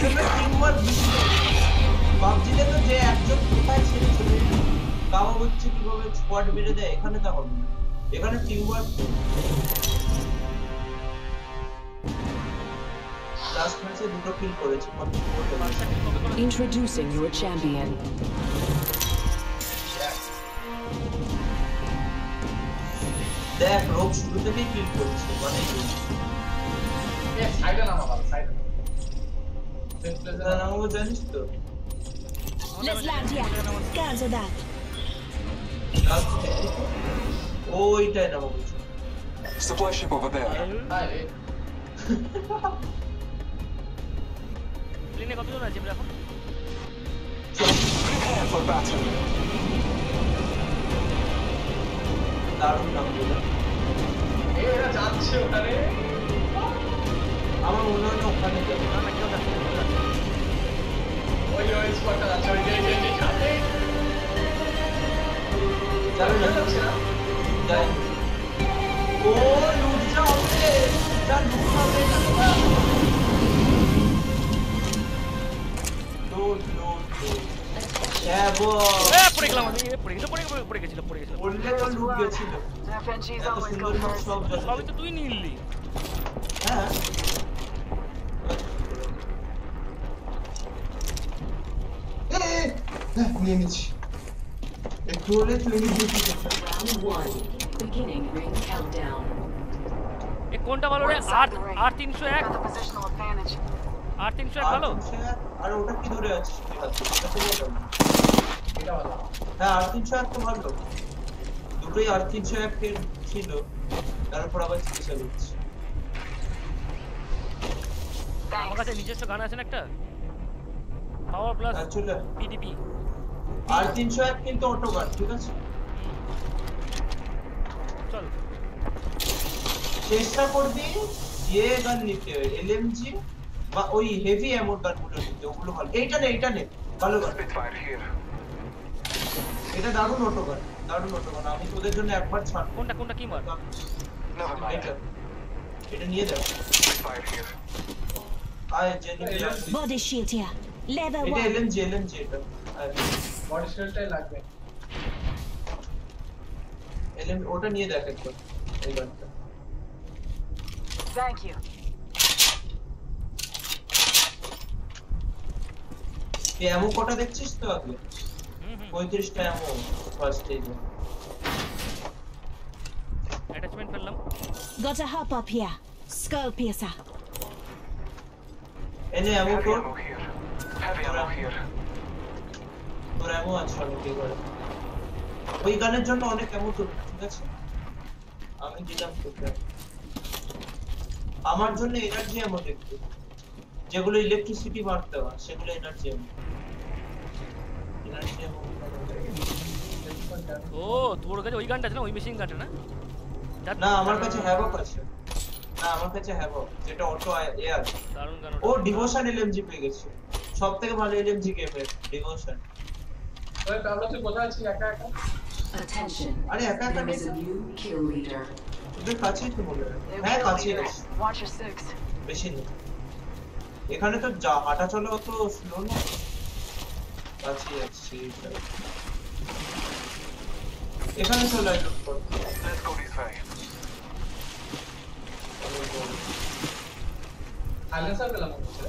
জন্য টিমওয়ার্ক বেশি পাবজিতে তো যে একজন কোথায় ছেড়ে চলে তাও হচ্ছে কীভাবে স্কোয়াড মেরে দেয় এখানে তা হবে না এখানে টিমওয়ার্ক লাস্ট ম্যাচে দুটো কিল করেছে Introducing your champion. দেখ রোগ শুরু থেকেই কিল করছে মানে সাইডে নামা ভালো সাইডে নামাবো জানিস তো Let's land here. Cancel that. Last ওইটাই নামাবো Supply ship over there. প্লেনে কতজন আছে আমরা এখন Prepare for battle. দারুণ নামবো না এরা যাচ্ছে ওখানে আমার মনে হয় না ওখানে যাবে না না কেউ যাচ্ছে তুই নিলি হ্যাঁ হ্যাঁ, নিয়ে নিচ্ছি। একটু হলে. এ কোনটা ভালো রে? আর আর তিনশো এক। আর তিনশো এক ভালো? আর ওটা কি দূরে আছে? হ্যাঁ আর তিনশো এক তো ভালো। দুটোই আর তিনশো এক ছিল। তারপর আবার চিকিৎসা করছি আমার কাছে নিজস্ব গান আছে না একটা? পাওয়ার প্লাস পিডিপি আর তিনশো এক কিন্তু অটো গান ঠিক আছে চল চেষ্টা করবি ইয়ে গান নিতে এলএমজি বা ওই হেভি অ্যামোর গানগুলো নিতে ওগুলো ভালো এইটা নে এইটা নে ভালো গান Spitfire here. এটা দারুণ অটো গান দারুণ অটো গান আমি তোদের জন্য একবার ছাড়বো কোনটা কোনটা কি মার Never mind. এটা এটা নিয়ে যাও Spitfire here. আয় jenny Body shield here. Level এটা one. এলএমজি এলএমজি এটা আয় বডি শিল্ডটাই লাগবে এলএম ওটা নিয়ে দেখ একবার এই গানটা Thank you. এই অ্যামো কটা দেখছিস তো আগে হুম হুম পঁয়ত্রিশটা অ্যামো ফার্স্ট স্টেজে অ্যাটাচমেন্ট ফেললাম Got a hop up here. Skull piercer. এনে অ্যামো Heavy তোর ammo here. Heavy ammo here. তোর অ্যামো আছে ওই গানের জন্য অনেক তোর ঠিক আছে? আমি দিলাম তোকে। আমার জন্য এনার্জি অ্যামো দেখতে যেগুলো ইলেকট্রিসিটি মারতে হয় সেগুলো এনার্জি অ্যামো এনার্জি অ্যামো ও তোর কাছে ওই গানটা আছে না? ওই মেশিন গানটা না? না আমার কাছে হ্যাভক আছে। না আমার কাছে হ্যাভক যেটা অটো এ আছে। দারুণ গান ও। ডিভোশন এলএমজি পেয়ে গেছে। সব থেকে ভালো এলএমজি গেমের ডিভোশন Attention. আরে একা একা There নেই is a new kill leader. তোদের কাছেই তো মনে হয় There হ্যাঁ we go, কাছেই leader. আছে Watch your six. বেশি নেই এখানে তো যা হাঁটা চলা অত স্লো না কাছেই আছে সেইটা। এখানে চলে আয় লোক করতে Let's go this way. Silencer পেলাম মনে হচ্ছে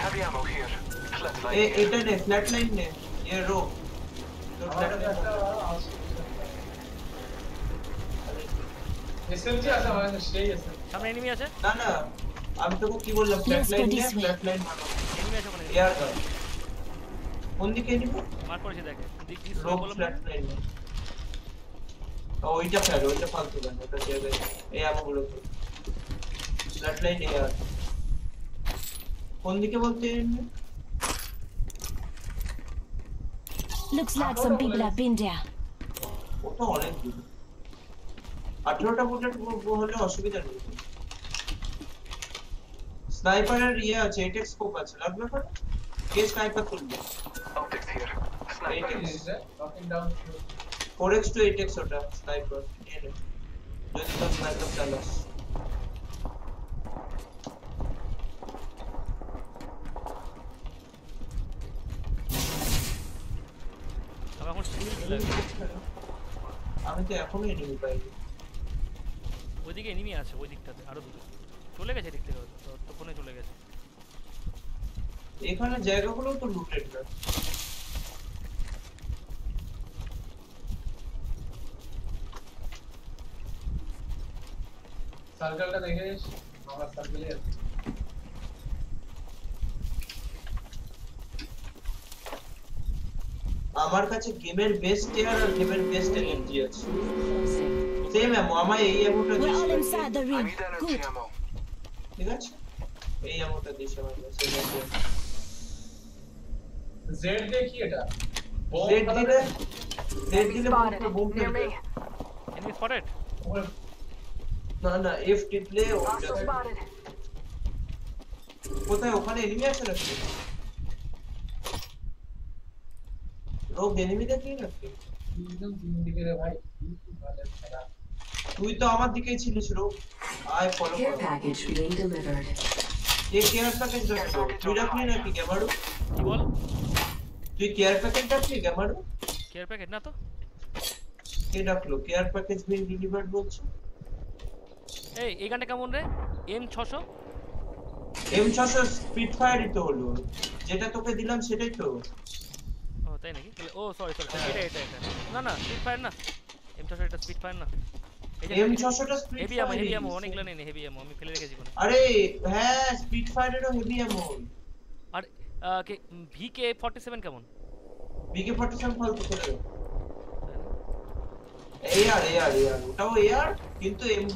Heavy ammo here. Flatline A here. এটা নে ফ্ল্যাট লাইন নে এ রো তোর আমার ফ্ল্যাট কাছে একটা আছে এসএমজি আছে আমার কাছে সেই আছে সামনে এনিমি আছে না না আমি তোকে কি বললাম ফ্ল্যাট Let's go লাইন নে this way. Flat line enemy আছে ওখানে এয়ার গান কোন দিকে নিবো মার করেছে দেখ দিক দিক রোগ বললাম ফ্ল্যাট লাইন ওইটা ফেল ওইটা ফালতু গান ওটা ছেড়ে দে এই আমগুলো ফ্ল্যাট লাইন এয়ার কোন দিকে বলতে এমনি? Looks like some people have been there. ওটা অনেক দূর আঠেরোটা বুলেট হলে অসুবিধা নেই স্নাইপারের ইয়ে আছে এটেক স্কোপ আছে লাগবে পরে কে স্নাইপার তুলবে Optics here. Sniper. এইটেক্স নিচে knocking down four x two eight x ওটা স্নাইপার নিয়ে নে যদি তোর স্নাইপার চালাস আমি তো এখনও এনিমি পাইনি। ওইদিকে এনিমি আছে ওই দিকটাতে আরও দুটো। চলে গেছে দিক থেকে তো ফোনে চলে গেছে। এখানে জায়গাগুলো তো লুটেড না। সার্কেলটা দেখে আমার সার্কেলে আছে। আমার কাছে গেমের বেস্ট এয়ার আর গেমের বেস্ট এনার্জি আছে Closing. সেম এমো আমার এই এমোটা We're all this inside the I ring. need energy Good. ammo. ঠিক আছে এই এমোটা দিস আমার কাছে জেড দেখি এটা বোম রেড ফেলা দিলে যায়? রেড দিলে পুরো বোম ফেলবে এনিমি স্পটেড ওখানে না না এফ টিপলে ওটা কোথায় ওখানে এনিমি আছে নাকি এনিমি নাকি একদম দিকে রে ভাই তুই তো আমার দিকেই ছিলিস রোগ আয় ফলো কর. এই কেয়ার প্যাকেজ তুই রাখলি নাকি গ্যামারু? কি বল? তুই কেয়ার প্যাকেজ রাখলি গ্যামারু? কেয়ার প্যাকেট না তো। কে রাখল? কেয়ার প্যাকেজ বিং ডেলিভার্ড বলছে? এই এই গানটা কেমন রে? এম ছশো? এম ছশো স্পিড ফায়ারই তো হলো। যেটা তোকে দিলাম সেটাই তো। होता है ना ओ सॉरी सॉरी এটা এটা এটা না না স্পিড ফায়ার না M600 এটা স্পিড ফায়ার না M600 টা speed heavy ammo heavy ammo অনেকগুলো নেই হেভি এমো আমি ফেলে রেখেছি কোনো আরে হ্যাঁ স্পিড ফায়ার এর হেভি এমো আর কে ভিকে 47 কেমন ভিকে 47 ফালতু করছে এআর এআর এআর ওটাও এআর কিন্তু এম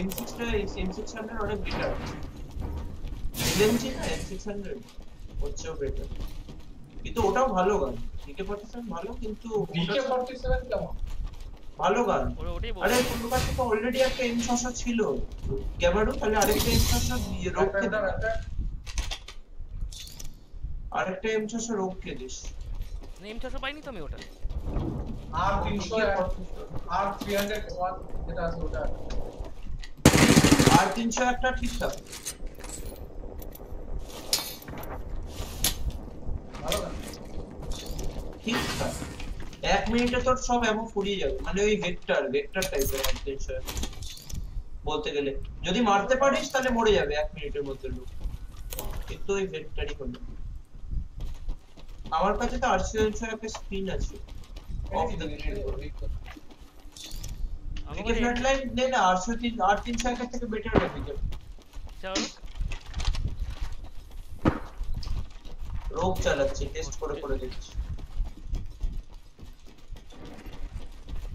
এম6 টা এম600 অনেক বেটার এম600 এম600 ওটাও বেটার কিন্তু ওটাও ভালো গান। ফর্টি সেভেন ভালো কিন্তু ডিকে ওটা- 47 কেমন? ভালো গান। আরে তোর কাছে তো অলরেডি একটা এম ছশো ছিল। ক্যামেরো তাহলে আরেকটা এম রোগকে একটা একটা আরেকটা এম ছশো রোগকে দিস। এম ছশো পাইনি তো আমি ওটা? আর 300 আর 301 যেটা আছে ওটা। আর তিনশো একটা ঠিকঠাক ভালো না ঠিকঠাক এক মিনিটে তোর সব এমন ফুরিয়ে যাবে। মানে ওই ভেক্টর ভেক্টর টাইপের আর বলতে গেলে। যদি মারতে পারিস তাহলে মরে যাবে এক মিনিটের মধ্যে লোক কিন্তু ওই ভেক্টরই হলো আমার কাছে তো আটশো তিনশো একটা স্পিন আছে। অফ দ্য আমার দিকে ফ্ল্যাট লাইন নে না আটশো তিন আট তিনশো একের থেকে বেটার রাখি চলো। রোগ চালাচ্ছি টেস্ট করে করে দিচ্ছি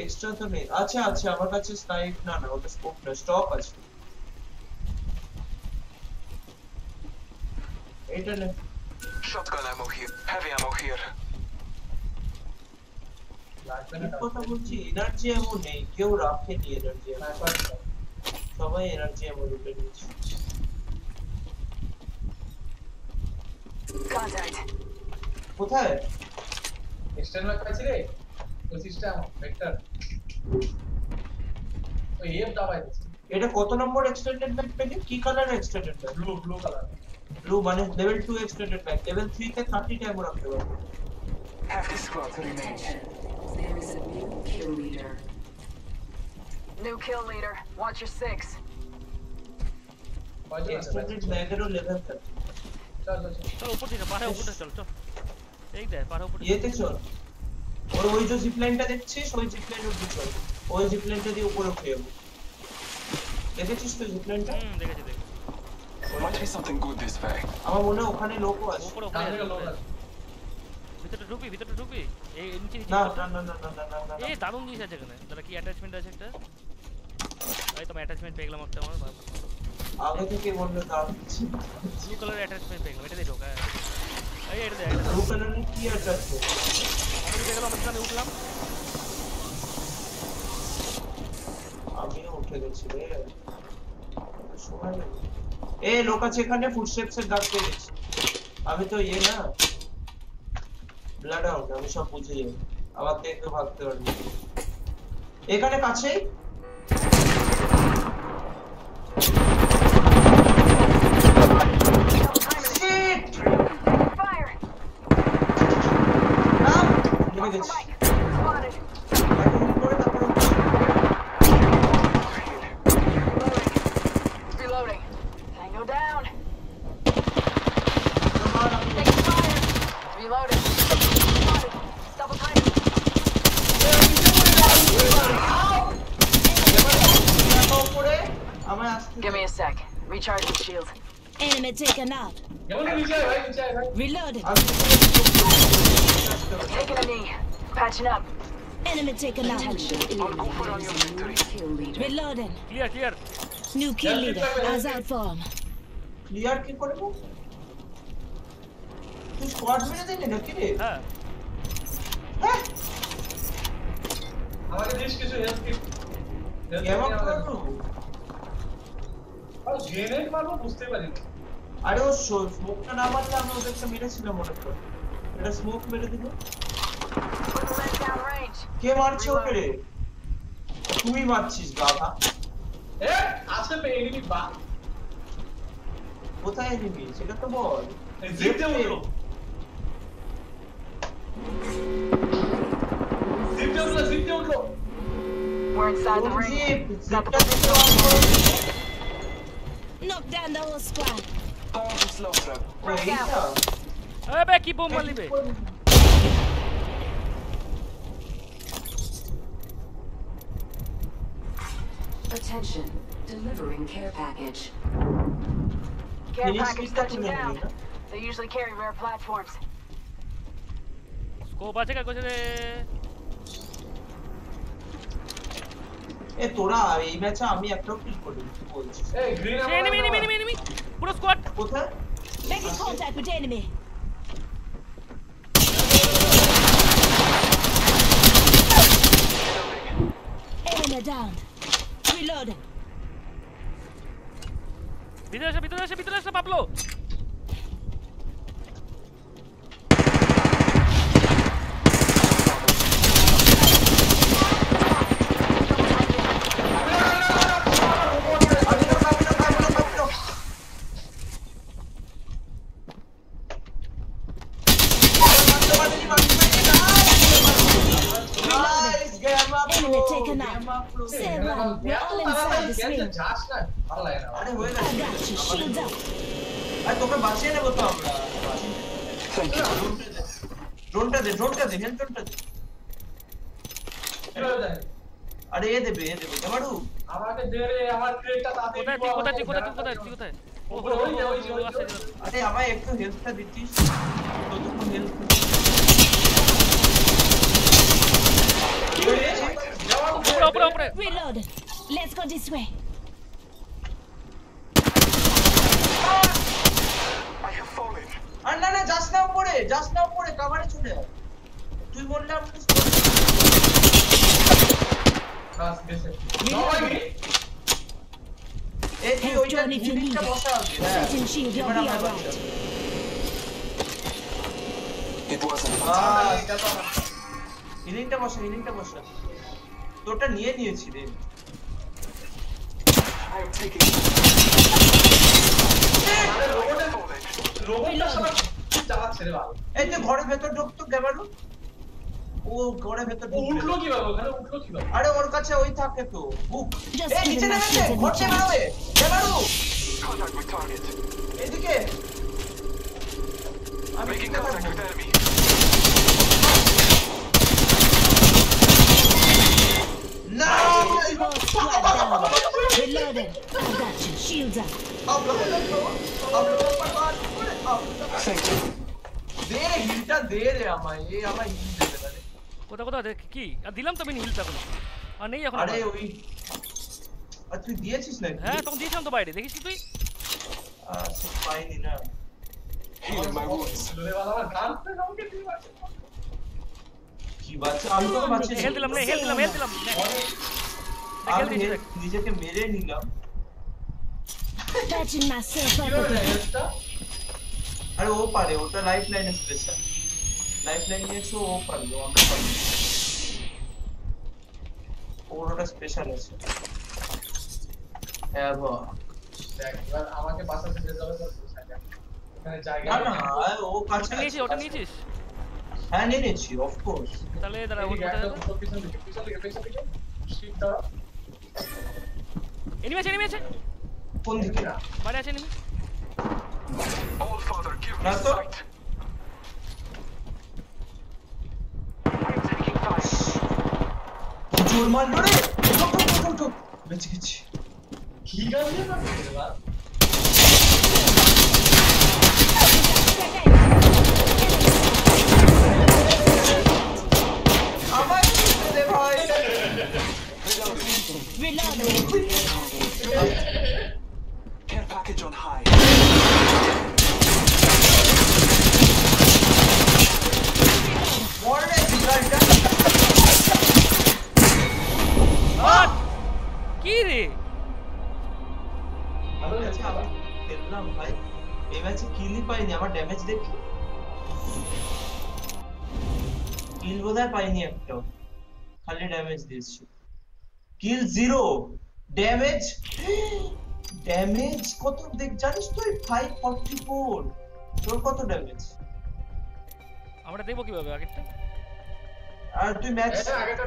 এক্সট্রা তো নেই আচ্ছা আচ্ছা আমার কাছে স্নাইপ না না ওটা স্কোপ না স্টপ আছে। এটা নে। Shotgun ammo here. Heavy ammo here. লাগবে না ঠিক কথা বলছি এনার্জি এমন নেই কেউ রাখেনি এনার্জি সবাই এনার্জি এমন নিয়েছে। কোথায়? এক্সটার্নাল কাছে রে? ecosystem of vector so ये बताओ भाई এটা কত নম্বর এক্সটেন্ডেড ম্যাপ পেলে কি colour extended map blue blue colour blue মানে লেভেল 2 এক্সটেন্ডেড ম্যাপ লেভেল 3 তে 30 টাইম রাখতে পারবে half the squad remains there is a new kill leader new kill leader watch your 6 extended मैगरो level तक चल चल चल ऊपर से पारा ऊपर से चल चल एक दे पारा ऊपर ये तक चल ওর ওই যে জিপলাইনটা দেখছিস ওই জিপলাইন উঠবি চল ওই জিপলাইনটা দিয়ে উপরে উঠে যাব দেখেছিস তো জিপলাইনটা হুম দেখেছি দেখেছি। আমার মনে ওখানে আছে। উপরে লোক আছে। ভিতরে ঢুকবি ভিতরে ঢুকবি। এই নিচে নিচে না না না না না না এই জিনিস আছে এখানে। তাহলে কি অ্যাটাচমেন্ট আছে একটা? ভাই অ্যাটাচমেন্ট পেয়ে গেলাম একটা আমার আগে থেকে বললে ব্লু কালার অ্যাটাচমেন্ট পেয়ে গেলাম। এটা ঢোকা। এ লোক আছে এখানে ফুটস্টেপস এর দাগ পেয়ে আমি তো ইয়ে না ব্লাড আউট আমি সব বুঝে যাই আবার দেখে ভাবতে পারবি। এখানে কাছেই? Mike. Spotted. Reloading. Reloading. Tango down. Taking fire. Reloading. Spotted. Double timing. Give me a sec. Recharging shield. Enemy taken out. Reloaded. Taking a knee. Patching up. Enemy taken out. Reloading. Clear clear New kill leader. As out form. Clear কি করব তুই squad মেরে দিলি নাকি রে হ্যাঁ হ্যাঁ আমাকে দিস কিছু হেল্প কি কেমন করব গ্রেনেড মারবো বুঝতে পারি না। আরে ও স্মোকটা না মারলে আমি ওদেরকে মেরেছিলাম মনে কর এটা স্মোক মেরে দিল Put the lens down range. কে মারছে ওকে রে তুই মারছিস গাধা এ আছে তো এনিমি বা কোথায় এনিমি সেটা তো বল জিপতে উঠলো জিপতে উঠলো জিপতে উঠলো We're inside the কোন ring. জিপ Got the জিপটা দেখে অন করো Knock down the whole squad. Power to slow trap. ও এইটা এ বে কি বোম মারলি বে Attention, delivering care package. Care Finish package list টা touching তুলে down. নিবি না? They usually carry rare platforms. Scope আছে কা কোছে রে এ তোরা এই ম্যাচে আমি একটাও কিল করিনি কি বলছিস এই গ্রিন সে এনিমি এনিমি এনিমি এনিমি পুরো স্কোয়াড কোথায় Making contact with enemy. down. Reload. Video sa, video sa, video Pablo! ভালো লাগে না আরে হয়ে I গেছে got you. Shields up. আরে তোকে বাঁচিয়ে নেবো তো আমরা Thank you. ড্রোনটা দে ড্রোনটা দে হেল ড্রোনটা দে কিভাবে জানি? আরে এ দেবে এ দেবে দেবাড়ু আমাকে দে রে আমার ক্রেটটা তাতে কোথায় তুই কোথায় তুই কোথায় তুই কোথায় তুই কোথায় ও ওপরে ওই যে, ওই যে, ওই যে। আছে, আছে। আরে আমায় একটু হেল্পটা দিচ্ছিস ততক্ষণ হেল্প উপরে উপরে উপরে Reloading. Let's go this way. Be আমরা alright. বাঁচা। It wasn't. বাস, এটা তো আমার- হিলিংটা বসা হিলিংটা বসা। তোরটা নিয়ে নিয়েছি রে। রোবটের চালাচ্ছে রে বাবা। এই যে ঘরের ভেতর ঢুকতো গেবারু ও ঘরের ভেতর উঠল কি বাবা ওখানে উঠল কি বাবা আরে ওর কাছে ওই থাকে তো বুক এই নিচে নেমেছে ঘরছে বেরোবে গেবারু এদিকে। আমি কি করব No! Reloading. I got you. Shields up. Thank you. দে হিলটা দে রে আমায় এ আমায় হিল দিতে পারে কোথা কোথা দেখ কি আর দিলাম তো আমি হিল তখন আর নেই এখন আরে আমার। ওই আর তুই দিয়েছিস নাকি হ্যাঁ তখন দিয়েছিলাম তো বাইরে দেখিস তুই আচ্ছা পাইনি না Healing my wounds. রে বাবা আমার গান তো কাউকে দিয়ে পারছে না। কি বাচ্চা আমি তোকে বাঁচিয়েছি হেল দিলাম নে হেল দিলাম হেল দিলাম নে। হেল আমি দিয়েছি health নিজেকে মেরে নিলাম Patching myself কি up হলো a না bit. হেলথটা আরে ও পারে ওটা লাইফ লাইনে স্পেশাল লাইফ লাইন নিয়েছে ও পারবে ও আমরা পারবো না। ওর ওটা স্পেশাল আছে হ্যাঁ বাবা। দেখ এবার আমাকে বাঁচাতে যেতে হবে তোর সাইডে এখানে জায়গা না না নেই। আরে ও কাছে ওটা নিয়েছিস ওটা নিয়েছিস হ্যাঁ নিয়ে নিয়েছি অফকোর্স তাহলে দাঁড়া ওর এদিকে কোথায় একদম তোর পিছন দিকে পিছন দিকে পিছন দিকে শিফট দাও এনিমি আছে এনিমি আছে কোন দিকে না বাইরে আছে enemy All father, give me Now, so- sight. normal böyle. Kalk kalk kalk kalk. Evet geç. Hilgan niye bakmıyor lan? Ama işte de hayır. Reload. কিলই পাইনি আমার ড্যামেজ দেখি। কিল বোধহয় পাইনি একটাও খালি ড্যামেজ দিয়েছি। কিল জিরো ড্যামেজ ড্যামেজ কত দেখ জানিস তুই ফাইভ ফর্টি ফোর তোর কত ড্যামেজ আমরা দেখব কীভাবে আগেরটা? আর তুই ম্যাচ আগেটা